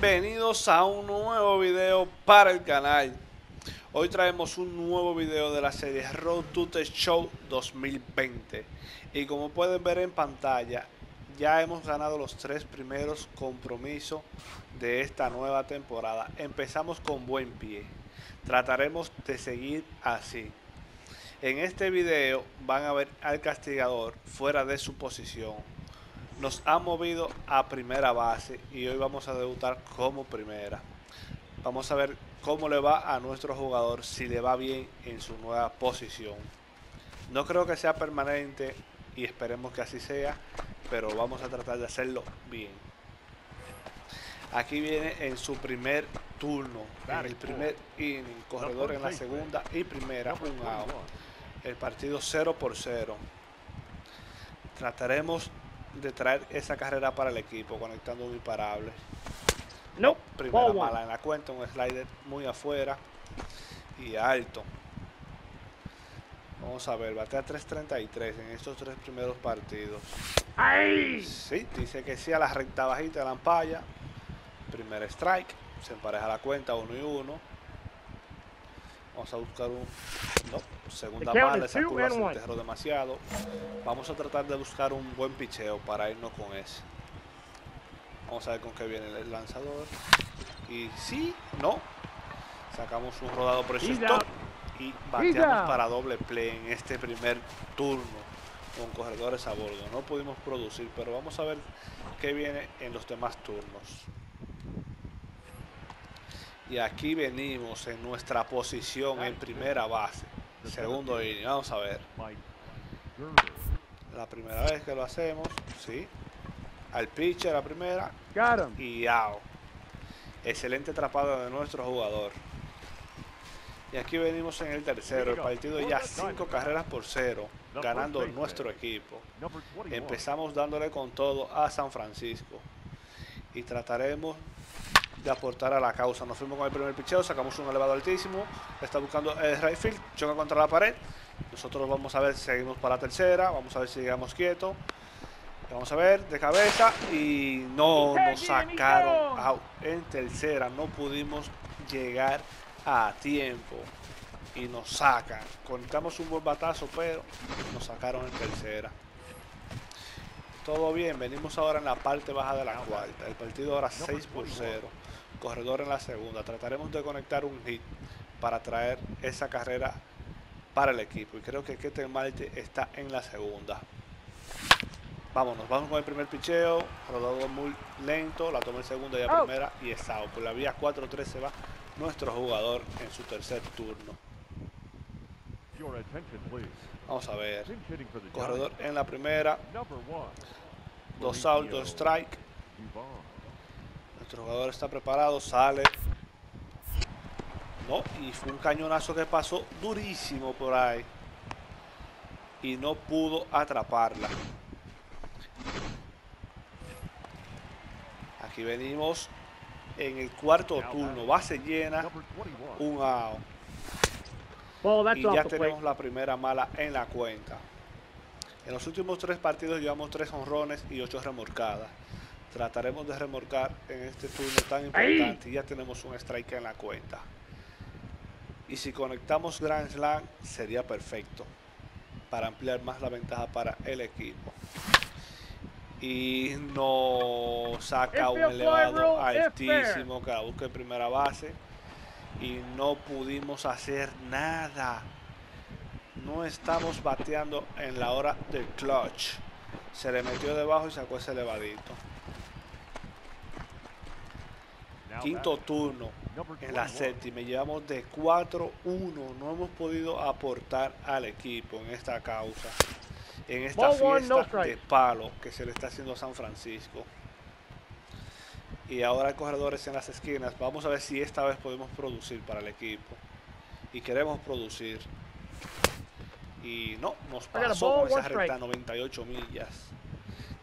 Bienvenidos a un nuevo video para el canal. Hoy traemos un nuevo video de la serie Road to the Show 2020. Y como pueden ver en pantalla, ya hemos ganado los tres primeros compromisos de esta nueva temporada. Empezamos con buen pie. Trataremos de seguir así. En este video van a ver al castigador fuera de su posición nos ha movido a primera base y hoy vamos a debutar como primera. Vamos a ver cómo le va a nuestro jugador, si le va bien en su nueva posición. No creo que sea permanente y esperemos que así sea, pero vamos a tratar de hacerlo bien. Aquí viene en su primer turno, el primer inning, corredor en la segunda y primera. El partido 0 por 0. Trataremos de traer esa carrera para el equipo, conectando un imparable. No, Primera mala en la cuenta, un slider muy afuera y alto. Vamos a ver, batea 3.33 en estos tres primeros partidos. ¡Ay! Sí, dice que sí a la recta bajita de la ampalla. Primer strike, se empareja la cuenta, 1 y 1. Vamos a buscar un... Segunda mala, esa curva se enterró demasiado. Vamos a tratar de buscar un buen picheo para irnos con ese. Vamos a ver con qué viene el lanzador. Y sí, no. Sacamos un rodado preciso y bateamos para doble play en este primer turno con corredores a bordo. No pudimos producir, pero vamos a ver qué viene en los demás turnos. Y aquí venimos en nuestra posición en primera base. Segundo inning. Vamos a ver. La primera vez que lo hacemos. Sí. Al pitcher la primera. Y out. Excelente atrapado de nuestro jugador. Y aquí venimos en el tercero. El partido ya cinco carreras por cero. Ganando nuestro equipo. Empezamos dándole con todo a San Francisco. Y trataremos de aportar a la causa. Nos fuimos con el primer picheo, sacamos un elevado altísimo, está buscando el right field, choca contra la pared. Nosotros vamos a ver si seguimos para la tercera, vamos a ver si llegamos quietos. Vamos a ver, de cabeza y no nos sacaron out en tercera, no pudimos llegar a tiempo y nos sacan. Conectamos un buen batazo, pero nos sacaron en tercera. Todo bien, venimos ahora en la parte baja de la cuarta. El partido ahora 6 por 0 corredor en la segunda. Trataremos de conectar un hit para traer esa carrera para el equipo. Y creo que Keten Marte está en la segunda. Vámonos, vamos con el primer picheo. Rodado muy lento. La toma en segunda y a primera. Y es out. Por la vía 4-3 se va nuestro jugador en su tercer turno. Vamos a ver. Corredor en la primera. Dos out, dos strike. Nuestro jugador está preparado, sale. No, y fue un cañonazo que pasó durísimo por ahí. Y no pudo atraparla. Aquí venimos en el cuarto turno. Base llena. Un out. Y ya tenemos la primera mala en la cuenta. En los últimos tres partidos llevamos tres honrones y ocho remorcadas. Trataremos de remorcar en este turno tan importante y ya tenemos un strike en la cuenta. Y si conectamos Grand Slam sería perfecto para ampliar más la ventaja para el equipo. Y nos saca un elevado altísimo que la busca en primera base. Y no pudimos hacer nada. No estamos bateando en la hora del clutch. Se le metió debajo y sacó ese elevadito. Quinto turno en la séptima. Llevamos de 4-1. No hemos podido aportar al equipo en esta causa. En esta fiesta de palo que se le está haciendo a San Francisco. Y ahora hay corredores en las esquinas. Vamos a ver si esta vez podemos producir para el equipo. Y queremos producir. Y no, nos pasó con esa recta 98 millas.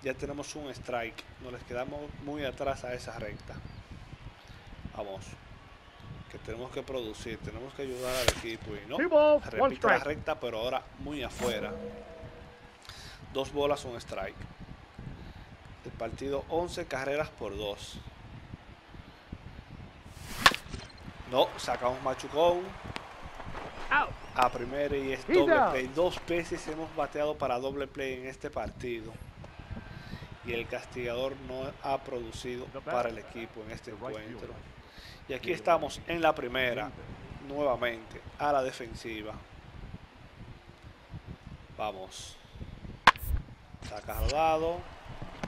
Ya tenemos un strike. Nos les quedamos muy atrás a esa recta. Vamos. Que tenemos que producir, tenemos que ayudar al equipo y no. Repite la recta, pero ahora muy afuera. Dos bolas, un strike. El partido 11 carreras por 2. No, sacamos machucón. A primera y es doble play. Dos veces hemos bateado para doble play en este partido. Y el castigador no ha producido para el equipo en este encuentro. Y aquí estamos en la primera, nuevamente, a la defensiva. Vamos. Saca rodado.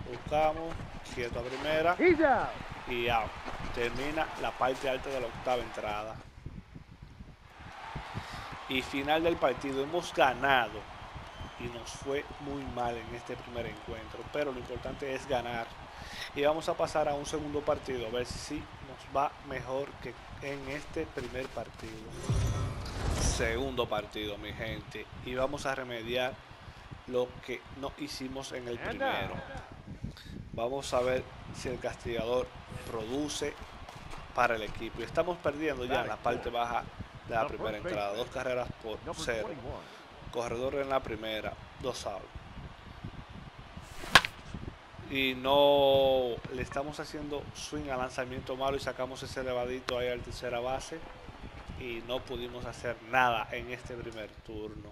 Buscamos. Quieto a primera. Y ya. Termina la parte alta de la octava entrada. Y final del partido. Hemos ganado. Y nos fue muy mal en este primer encuentro. Pero lo importante es ganar. Y vamos a pasar a un segundo partido. A ver si nos va mejor que en este primer partido. Segundo partido, mi gente. Y vamos a remediar lo que no hicimos en el primero. Vamos a ver si el castigador produce para el equipo. Y estamos perdiendo ya en la parte baja de la primera entrada. Dos carreras por cero. Corredor en la primera, dos outs. Y no le estamos haciendo swing a lanzamiento malo y sacamos ese elevadito ahí al tercera base. Y no pudimos hacer nada en este primer turno.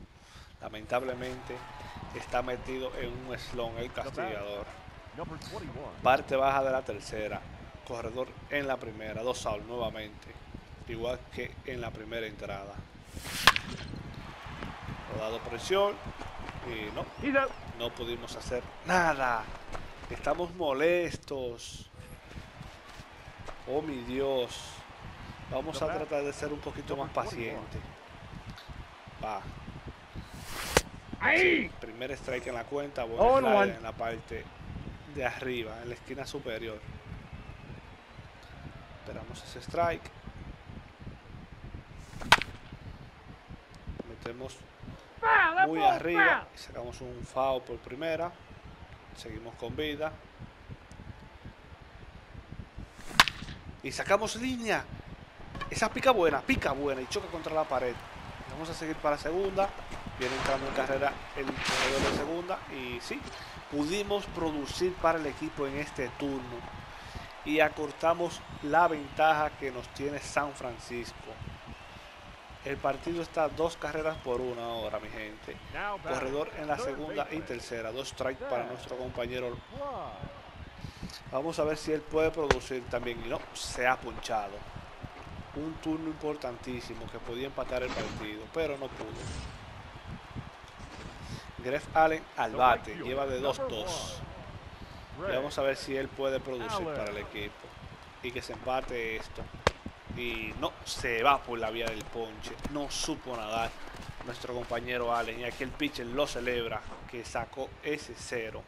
Lamentablemente está metido en un slon el castigador. Parte baja de la tercera. Corredor en la primera. Dos outs nuevamente. Igual que en la primera entrada. dado presión. Y no. No pudimos hacer nada. Estamos molestos. Oh mi Dios. Vamos a tratar de ser un poquito más pacientes. Va. primer strike en la cuenta. Bueno, en la parte de arriba, en la esquina superior. Esperamos ese strike. Metemos muy arriba y sacamos un FAO por primera. Seguimos con vida. Y sacamos línea. Esa pica buena, pica buena y choca contra la pared. Vamos a seguir para segunda. Viene entrando en carrera el corredor de segunda. Y sí, pudimos producir para el equipo en este turno y acortamos la ventaja que nos tiene San Francisco. El partido está dos carreras por una ahora, mi gente. Corredor en la segunda y tercera. Dos strikes para nuestro compañero. Vamos a ver si él puede producir también. Y no, se ha punchado. Un turno importantísimo que podía empatar el partido, pero no pudo. Gref Allen al bate, lleva de 2-2. Vamos a ver si él puede producir para el equipo. Y que se empate esto. Y no, se va por la vía del ponche. No supo nadar nuestro compañero Allen. Y aquí el pitcher lo celebra, que sacó ese cero.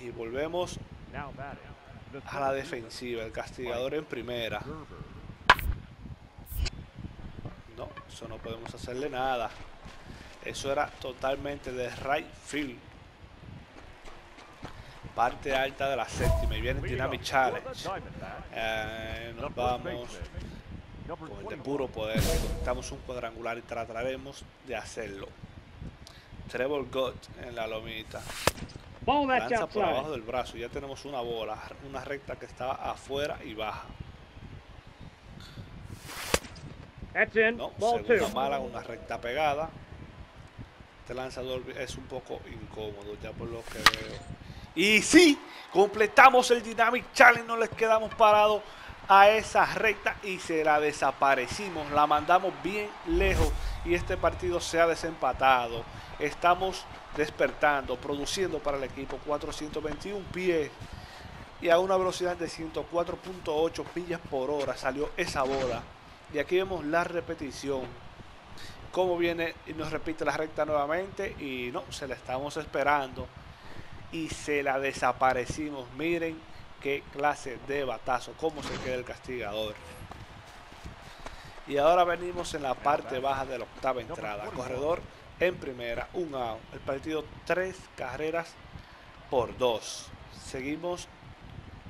Y volvemos a la defensiva. El castigador en primera. eso no podemos hacerle nada. Eso era totalmente de right field. Parte alta de la séptima y viene Dynamic Challenge. Eh, nos vamos con el de puro poder. Estamos un cuadrangular y trataremos de hacerlo. Trevor Gott en la lomita. Lanza por abajo del brazo. Ya tenemos una bola. Una recta que está afuera y baja. No, segunda mala, una recta pegada. Este lanzador es un poco incómodo, ya por lo que veo. Y sí, completamos el Dynamic Challenge, no les quedamos parados a esa recta y se la desaparecimos. La mandamos bien lejos y este partido se ha desempatado. Estamos despertando, produciendo para el equipo 421 pies y a una velocidad de 104.8 millas por hora salió esa bola. Y aquí vemos la repetición. Cómo viene y nos repite la recta nuevamente. Y no, se la estamos esperando. Y se la desaparecimos. Miren qué clase de batazo. Cómo se queda el castigador. Y ahora venimos en la parte baja de la octava entrada. Corredor en primera, un out. El partido tres carreras por dos. Seguimos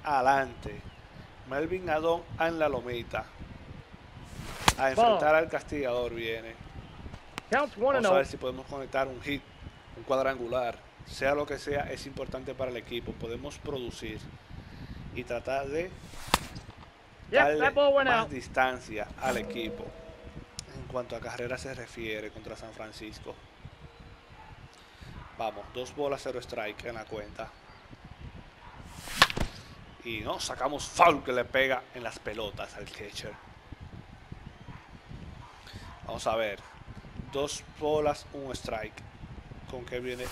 adelante. Melvin Adón en la lomita a enfrentar al castigador viene. Vamos a ver si podemos conectar un hit, un cuadrangular. Sea lo que sea, es importante para el equipo. Podemos producir y tratar de darle más distancia al equipo en cuanto a carrera se refiere contra San Francisco. Vamos, dos bolas, cero strike en la cuenta. Y no, sacamos foul que le pega en las pelotas al catcher. Vamos a ver. Dos bolas, un strike. ¿Con qué viene?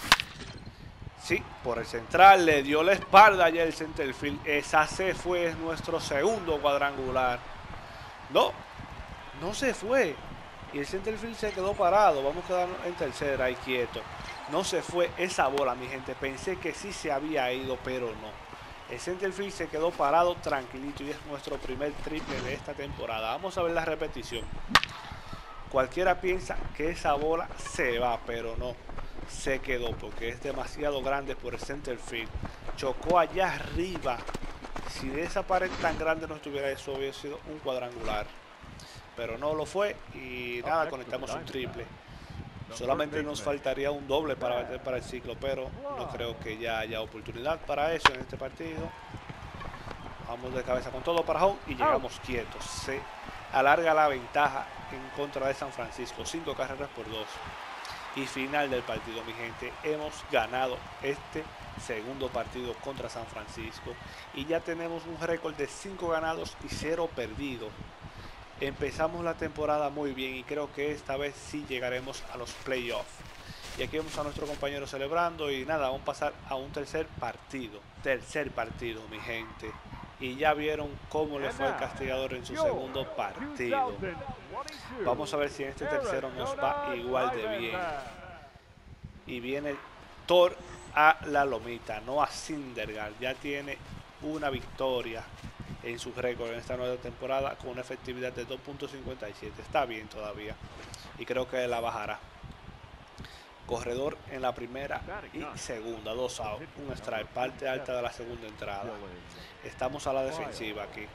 Sí, por el central le dio la espalda ya el centerfield. Esa se fue nuestro segundo cuadrangular. No, no se fue. Y el centerfield se quedó parado. Vamos a quedar en tercera ahí quieto. No se fue esa bola, mi gente. Pensé que sí se había ido, pero no. El centerfield se quedó parado tranquilito y es nuestro primer triple de esta temporada. Vamos a ver la repetición. Cualquiera piensa que esa bola se va, pero no. Se quedó porque es demasiado grande por el centerfield. Chocó allá arriba. Si de esa pared tan grande no estuviera eso, hubiera sido un cuadrangular. Pero no lo fue y nada, conectamos un triple. Solamente nos faltaría un doble para meter para el ciclo, pero no creo que ya haya oportunidad para eso en este partido. Vamos de cabeza con todo para home y llegamos quietos. Se alarga la ventaja en contra de San Francisco. Cinco carreras por dos. Y final del partido, mi gente. Hemos ganado este segundo partido contra San Francisco. Y ya tenemos un récord de cinco ganados y cero perdidos. Empezamos la temporada muy bien y creo que esta vez sí llegaremos a los playoffs. Y aquí vemos a nuestro compañero celebrando y nada, vamos a pasar a un tercer partido. Tercer partido, mi gente. Y ya vieron cómo le fue el castigador en su segundo partido. Vamos a ver si en este tercero nos va igual de bien. Y viene Thor a la lomita, no a Cindergal. Ya tiene una victoria en su récord en esta nueva temporada con una efectividad de 2.57. Está bien todavía y creo que la bajará. Corredor en la primera y segunda, dos outs, un strike, parte alta de la segunda entrada. Estamos a la defensiva aquí.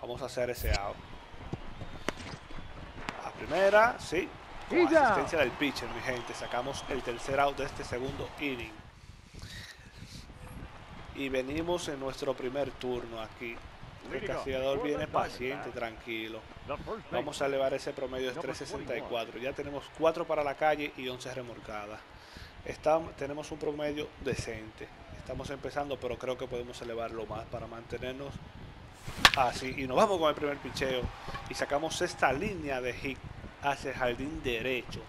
Vamos a hacer ese out. Primera, sí, con asistencia del pitcher, mi gente. Sacamos el tercer out de este segundo inning y venimos en nuestro primer turno aquí. El castigador viene paciente, tranquilo. Vamos a elevar ese promedio de 364. Ya tenemos 4 para la calle y 11 remolcadas. Estamos, tenemos un promedio decente. Estamos empezando, pero creo que podemos elevarlo más para mantenernos así. Y nos vamos con el primer picheo. Y sacamos esta línea de hit hacia el jardín derecho.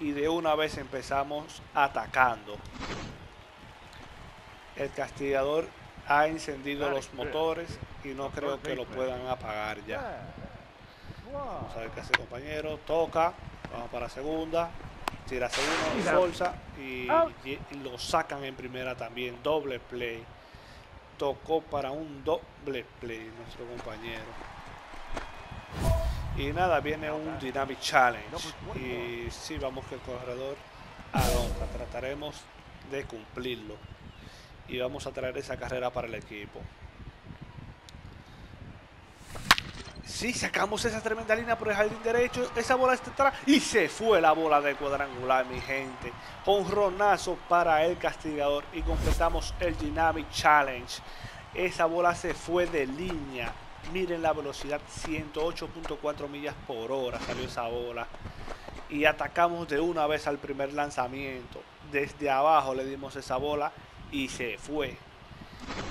Y de una vez empezamos atacando el castigador ha encendido los motores y no creo que lo puedan apagar ya. Vamos a ver qué hace compañero. Toca. Vamos para segunda. Tira segunda, bolsa y, lo sacan en primera también. Doble play. Tocó para un doble play nuestro compañero. Y nada, viene un Dynamic Challenge. Y sí, vamos que el corredor a Trataremos de cumplirlo y vamos a traer esa carrera para el equipo. Si sacamos esa tremenda línea por el jardín derecho, esa bola está atrás y se fue la bola de cuadrangular, mi gente. Con ronazo para el castigador y completamos el Dynamic Challenge. Esa bola se fue de línea. Miren la velocidad, 108.4 millas por hora salió esa bola. Y atacamos de una vez al primer lanzamiento. Desde abajo le dimos esa bola y se fue.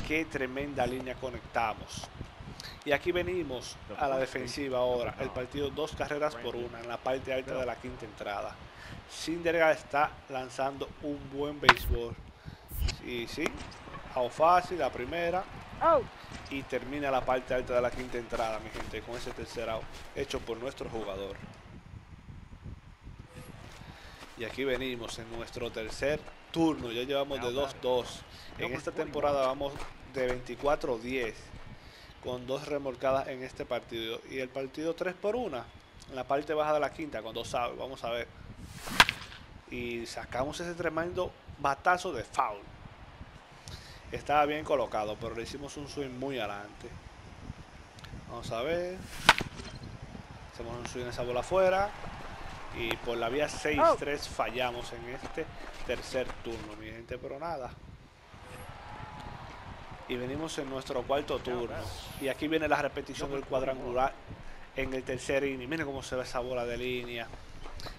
Qué tremenda línea conectamos. Y aquí venimos a la defensiva ahora. El partido dos carreras por una en la parte alta de la quinta entrada. Cinderga está lanzando un buen béisbol. Y sí, a fácil la primera. Y termina la parte alta de la quinta entrada, mi gente, con ese tercer out hecho por nuestro jugador. Y aquí venimos en nuestro tercer turno. Ya llevamos de 2-2. En esta temporada vamos de 24-10 con dos remolcadas en este partido. Y el partido 3 por 1 en la parte baja de la quinta con dos outs. Vamos a ver. Y sacamos ese tremendo batazo de foul. Estaba bien colocado, pero le hicimos un swing muy adelante. Vamos a ver. Hacemos un swing esa bola afuera. Y por la vía 6-3 fallamos en este tercer turno, mi gente, pero nada. Y venimos en nuestro cuarto turno. Y aquí viene la repetición del cuadrangular en el tercer inning. Miren cómo se ve esa bola de línea.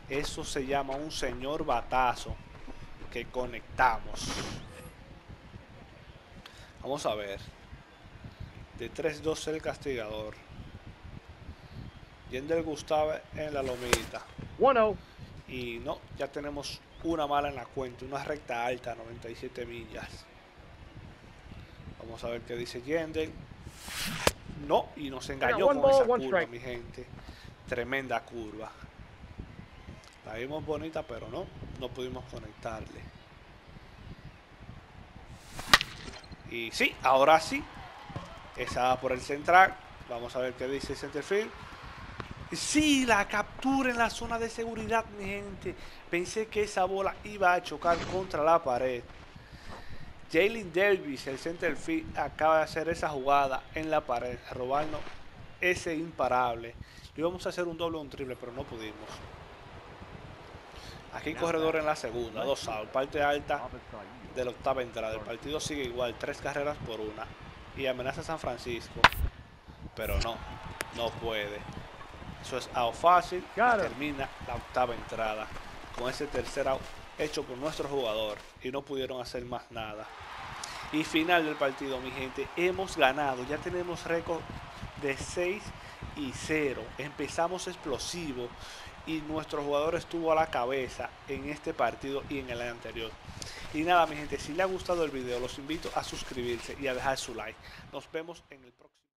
Eso se llama un señor batazo que conectamos. Vamos a ver. De 3-2 el castigador. Yendel Gustavo en la lomita. Y no, ya tenemos una mala en la cuenta. Una recta alta, 97 millas. Vamos a ver qué dice Yendel. No, y nos engañó con esa curva, mi gente. Tremenda curva. La vimos bonita, pero no, no pudimos conectarle. Y sí, ahora sí. Esa por el central. Vamos a ver qué dice el centerfield. Sí, la captura en la zona de seguridad, mi gente. Pensé que esa bola iba a chocar contra la pared. Jalen Davis, el centerfield, acaba de hacer esa jugada en la pared, robarnos ese imparable. Íbamos a hacer un doble o un triple, pero no pudimos. Aquí corredor en la segunda, dos outs, parte alta de la octava entrada. El partido sigue igual, tres carreras por una. Y amenaza a San Francisco, pero no, no puede. Eso es out fácil. Termina la octava entrada con ese tercer out hecho por nuestro jugador y no pudieron hacer más nada. Y final del partido, mi gente, hemos ganado, ya tenemos récord de 6 y 0. Empezamos explosivo y nuestro jugador estuvo a la cabeza en este partido y en el anterior. Y nada, mi gente, si les ha gustado el video, los invito a suscribirse y a dejar su like. Nos vemos en el próximo.